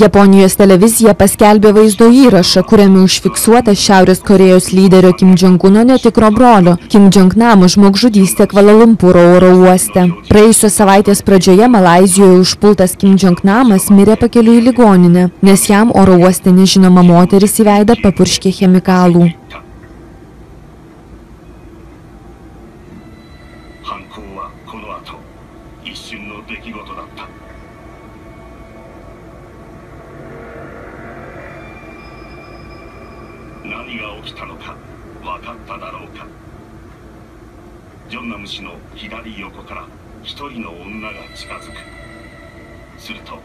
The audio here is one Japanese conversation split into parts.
Japonijos televizija paskelbė vaizdo įrašą, kuriame užfiksuotas Šiaurės Korejos lyderio Kim Jong-uno netikro brolio Kim Jong-namo žmogžudystė Kvalalumpūro oro uoste. Praėjusios savaitės pradžioje Malazijoje užpultas Kim Jong-namas mirė pakeliu į ligoninę, nes jam oro uoste nežinoma moteris į veidą papurškė chemikalų. の後一瞬の出来事だった。何が起きたのか分かっただろうか。ジョンナム氏の左横から一人の女が近づく。すると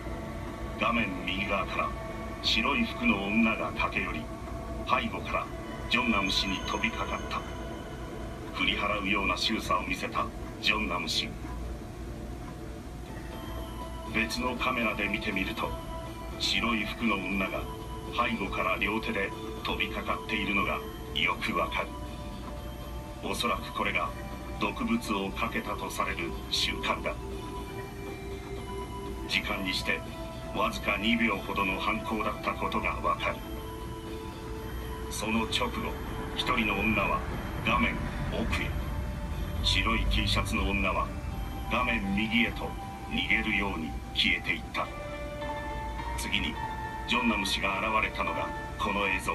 画面右側から白い服の女が駆け寄り背後からジョンナム氏に飛びかかった。振り払うような仕草を見せた。ジョンナム氏別のカメラで見てみると白い服の女が背後から両手で飛びかかっているのがよくわかる。おそらくこれが毒物をかけたとされる瞬間だ。時間にしてわずか2秒ほどの犯行だったことがわかる。その直後一人の女は画面奥へ。白い T シャツの女は画面右へと逃げるように消えていった次にジョンナム氏が現れたのがこの映像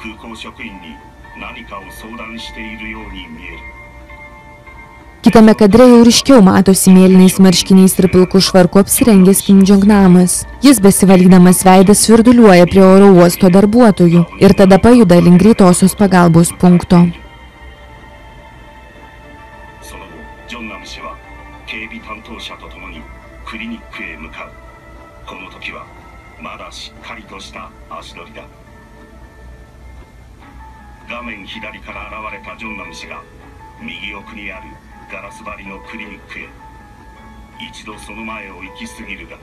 空港職員に何かを相談しているように見える Kitame kadre jau ryškiau matosi mėlynais marškiniais ir pilku švarku apsirengęs Kim Jong-namas. Jis besivalydamas veidas svirduliuoja prie oro uosto darbuotojų ir tada pajuda link greitosios pagalbos punkto. クリニックへ向かう。この時はまだしっかりとした足取りだ。画面左から現れたジョンナム氏が右奥にあるガラス張りのクリニックへ。一度その前を行き過ぎるが